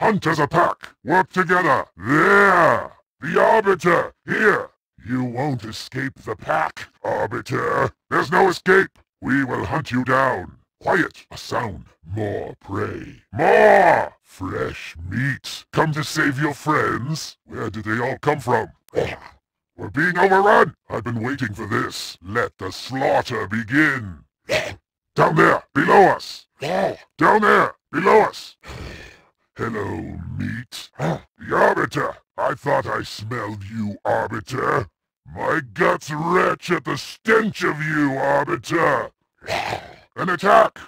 Hunt as a pack. Work together. There. The Arbiter. Here. You won't escape the pack, Arbiter. There's no escape. We will hunt you down. Quiet. A sound. More prey. More! Fresh meat. Come to save your friends? Where did they all come from? We're being overrun! I've been waiting for this. Let the slaughter begin. Down there, below us. Down there, below us. Hello, meat. The Arbiter. I thought I smelled you, Arbiter. My guts retch at the stench of you, Arbiter. An attack.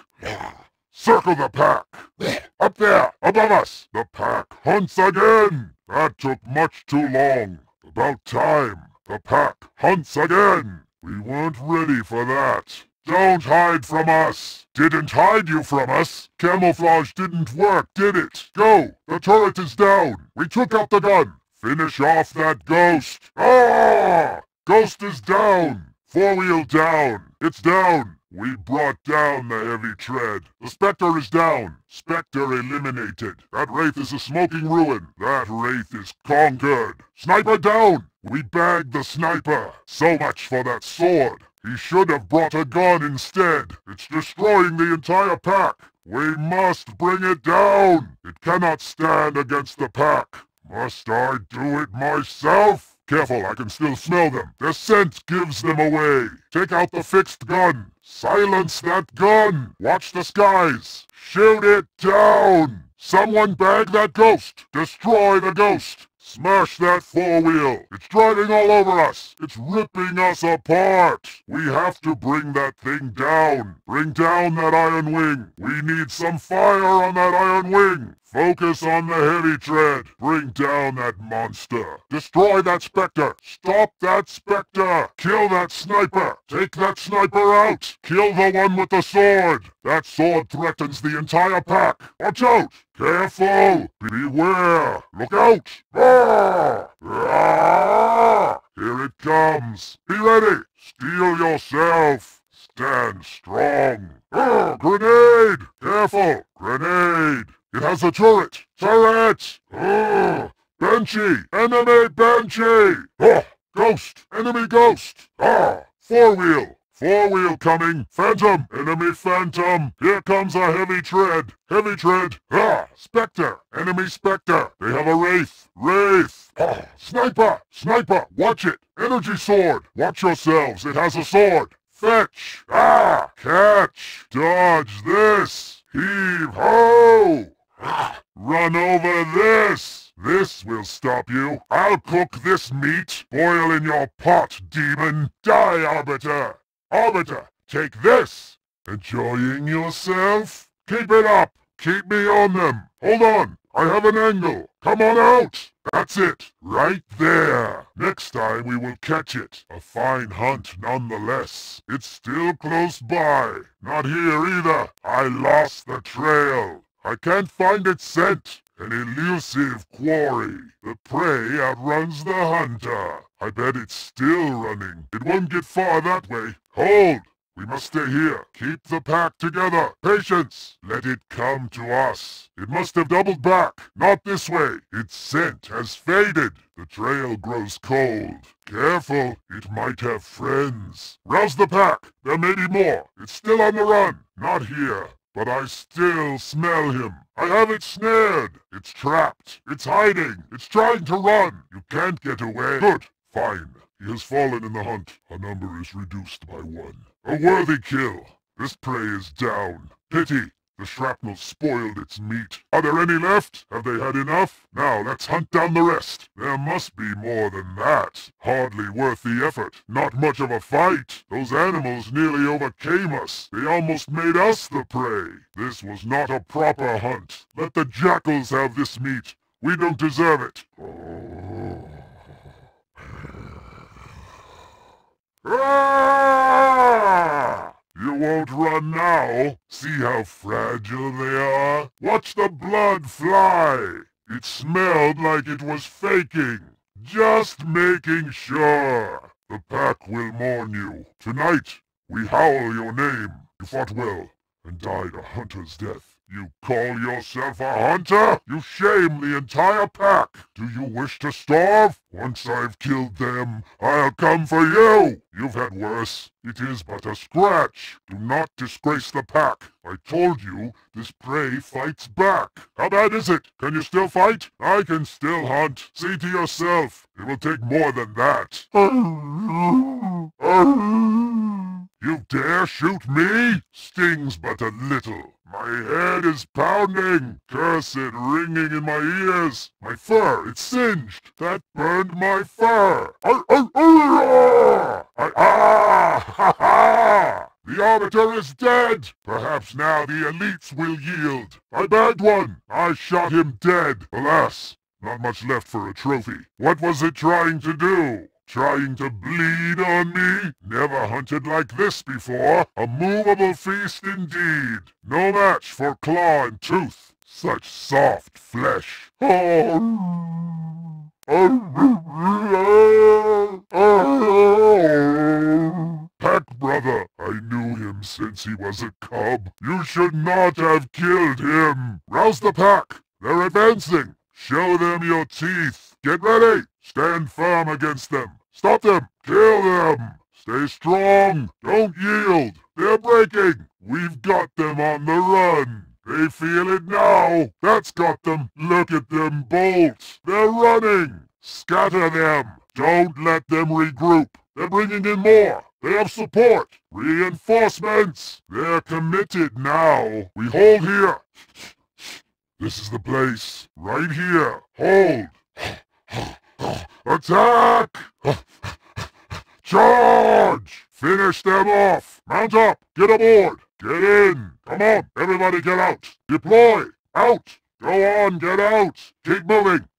Circle the pack. Up there, above us. The pack hunts again. That took much too long. About time. The pack hunts again. We weren't ready for that. Don't hide from us. Didn't hide you from us. Camouflage didn't work, did it? Go. The turret is down. We took out the gun. Finish off that ghost. Ah! Ghost is down. Four-wheel down. It's down. We brought down the heavy tread. The Spectre is down. Spectre eliminated. That Wraith is a smoking ruin. That Wraith is conquered. Sniper down! We bagged the sniper. So much for that sword. He should have brought a gun instead. It's destroying the entire pack. We must bring it down. It cannot stand against the pack. Must I do it myself? Careful, I can still smell them. Their scent gives them away. Take out the fixed gun. Silence that gun! Watch the skies! Shoot it down! Someone bag that ghost! Destroy the ghost! Smash that four-wheel! It's driving all over us! It's ripping us apart! We have to bring that thing down! Bring down that iron wing! We need some fire on that iron wing! Focus on the heavy tread! Bring down that monster! Destroy that specter! Stop that specter! Kill that sniper! Take that sniper out! Kill the one with the sword! That sword threatens the entire pack! Watch out! Careful! Beware! Look out! Ah! Ah! Here it comes! Be ready! Steel yourself! Stand strong! Ah! Grenade! Careful! Grenade! It has a turret! Turret! Ah! Banshee! Enemy Banshee! Ah! Ghost! Enemy ghost! Ah! Four-wheel! Four-wheel coming! Phantom! Enemy Phantom! Here comes a heavy tread! Heavy tread! Ah! Spectre! Enemy Spectre! They have a Wraith! Wraith! Ah! Sniper! Sniper! Watch it! Energy Sword! Watch yourselves! It has a sword! Fetch! Ah! Catch! Dodge this! Heave ho! Ah! Run over this! This will stop you. I'll cook this meat. Boil in your pot, demon. Die, Arbiter! Arbiter, take this! Enjoying yourself? Keep it up! Keep me on them! Hold on! I have an angle! Come on out! That's it! Right there! Next time we will catch it. A fine hunt nonetheless. It's still close by. Not here either. I lost the trail. I can't find its scent. An elusive quarry. The prey outruns the hunter. I bet it's still running. It won't get far that way. Hold! We must stay here. Keep the pack together. Patience! Let it come to us. It must have doubled back. Not this way. Its scent has faded. The trail grows cold. Careful. It might have friends. Rouse the pack. There may be more. It's still on the run. Not here. But I still smell him. I have it snared. It's trapped. It's hiding. It's trying to run. You can't get away. Good. Fine. He has fallen in the hunt. A number is reduced by one. A worthy kill. This prey is down. Pity. The shrapnel spoiled its meat. Are there any left? Have they had enough? Now let's hunt down the rest. There must be more than that. Hardly worth the effort. Not much of a fight. Those animals nearly overcame us. They almost made us the prey. This was not a proper hunt. Let the jackals have this meat. We don't deserve it. Oh. Ah! You won't run now. See how fragile they are? Watch the blood fly. It smelled like it was faking. Just making sure. The pack will mourn you. Tonight, we howl your name. You fought well and died a hunter's death. You call yourself a hunter? You shame the entire pack! Do you wish to starve? Once I've killed them, I'll come for you! You've had worse. It is but a scratch. Do not disgrace the pack. I told you, this prey fights back. How bad is it? Can you still fight? I can still hunt. See to yourself. It will take more than that. You dare shoot me? Stings but a little. My head is pounding. Curse it ringing in my ears. My fur, it's singed. That burned my fur. Ah, ah, ah, ah, ha, ha. The Arbiter is dead! Perhaps now the elites will yield. I bagged one. I shot him dead. Alas, not much left for a trophy. What was it trying to do? Trying to bleed on me? Never hunted like this before. A movable feast indeed. No match for claw and tooth. Such soft flesh. Pack brother, I knew him since he was a cub. You should not have killed him. Rouse the pack. They're advancing. Show them your teeth. Get ready. Stand firm against them. Stop them. Kill them. Stay strong. Don't yield. They're breaking. We've got them on the run. They feel it now. That's got them. Look at them bolt. They're running. Scatter them. Don't let them regroup. They're bringing in more. They have support. Reinforcements. They're committed now. We hold here. This is the place. Right here. Hold. Attack! Charge! Finish them off! Mount up! Get aboard! Get in! Come on! Everybody get out! Deploy! Out! Go on! Get out! Keep moving!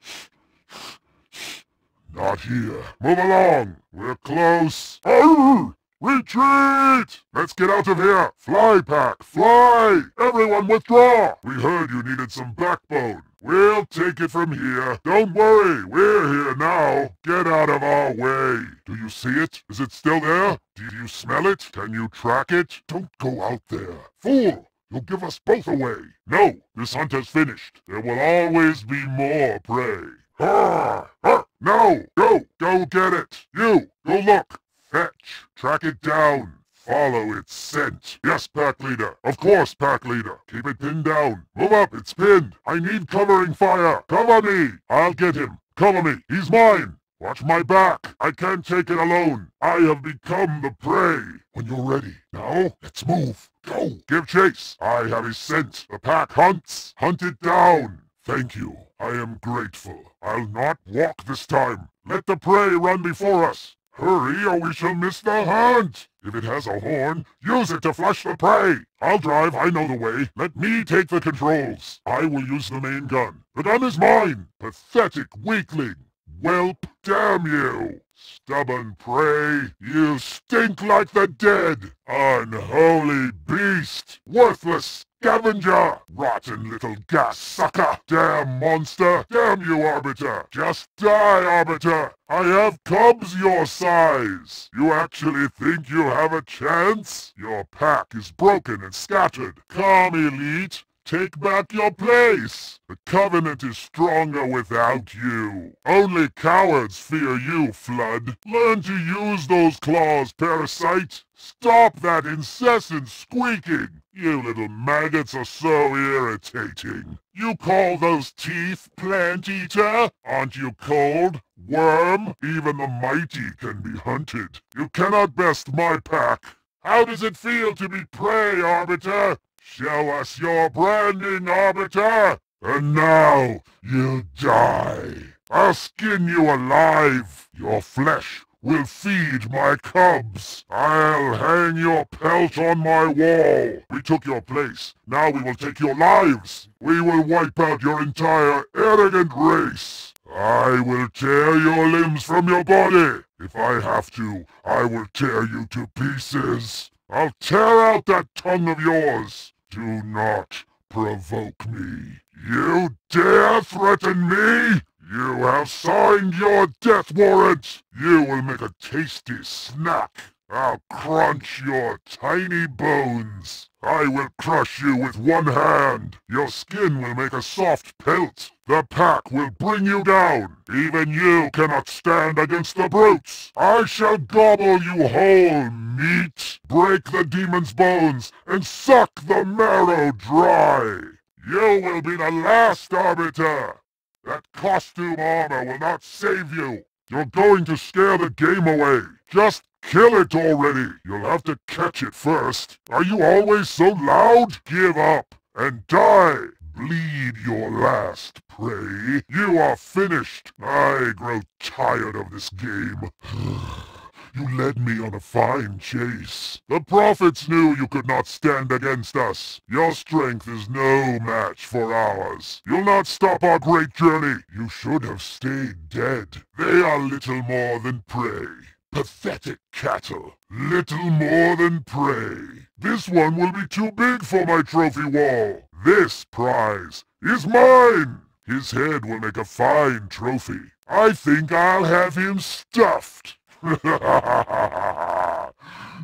Not here. Move along! We're close! Arr! Retreat! Let's get out of here! Fly, Pack! Fly! Everyone withdraw! We heard you needed some backbone. We'll take it from here. Don't worry, we're here now. Get out of our way. Do you see it? Is it still there? Do you smell it? Can you track it? Don't go out there. Fool! You'll give us both away. No, this hunt has finished. There will always be more prey. Arr! Arr! No! Go! Go get it! You! Go look! Fetch! Track it down! Follow its scent. Yes, pack leader. Of course, pack leader. Keep it pinned down. Move up, it's pinned. I need covering fire. Cover me. I'll get him. Cover me. He's mine. Watch my back. I can't take it alone. I have become the prey. When you're ready. Now, let's move. Go. Give chase. I have his scent. The pack hunts. Hunt it down. Thank you. I am grateful. I'll not walk this time. Let the prey run before us. Hurry or we shall miss the hunt! If it has a horn, use it to flush the prey! I'll drive, I know the way. Let me take the controls. I will use the main gun. The gun is mine! Pathetic weakling! Whelp, damn you! Stubborn prey, you stink like the dead! Unholy beast! Worthless scavenger! Rotten little gas sucker! Damn monster! Damn you, Arbiter! Just die, Arbiter! I have cubs your size! You actually think you have a chance? Your pack is broken and scattered. Come, Elite! Take back your place! The Covenant is stronger without you. Only cowards fear you, Flood. Learn to use those claws, Parasite. Stop that incessant squeaking. You little maggots are so irritating. You call those teeth Plant Eater? Aren't you cold? Worm? Even the mighty can be hunted. You cannot best my pack. How does it feel to be prey, Arbiter? Show us your branding, Arbiter! And now, you die! I'll skin you alive! Your flesh will feed my cubs! I'll hang your pelt on my wall! We took your place, now we will take your lives! We will wipe out your entire arrogant race! I will tear your limbs from your body! If I have to, I will tear you to pieces! I'll tear out that tongue of yours! Do not provoke me. You dare threaten me? You have signed your death warrant! You will make a tasty snack! I'll crunch your tiny bones. I will crush you with one hand. Your skin will make a soft pelt. The pack will bring you down. Even you cannot stand against the brutes. I shall gobble you whole, meat. Break the demon's bones and suck the marrow dry. You will be the last arbiter. That costume armor will not save you. You're going to scare the game away. Just kill it already. You'll have to catch it first. Are you always so loud? Give up and die. Bleed your last prey. You are finished. I grow tired of this game. You led me on a fine chase. The prophets knew you could not stand against us. Your strength is no match for ours. You'll not stop our great journey. You should have stayed dead. They are little more than prey. Pathetic cattle. Little more than prey. This one will be too big for my trophy wall. This prize is mine. His head will make a fine trophy. I think I'll have him stuffed.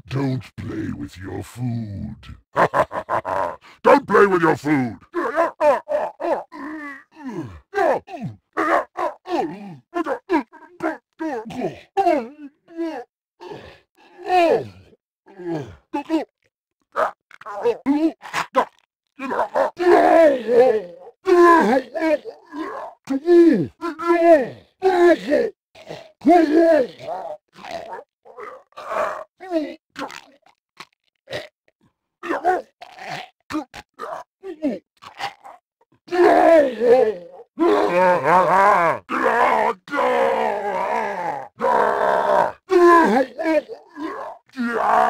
Don't play with your food. Don't play with your food. Oh!